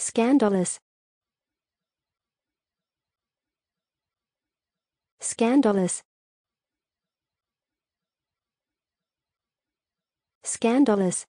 Scandalous. Scandalous. Scandalous.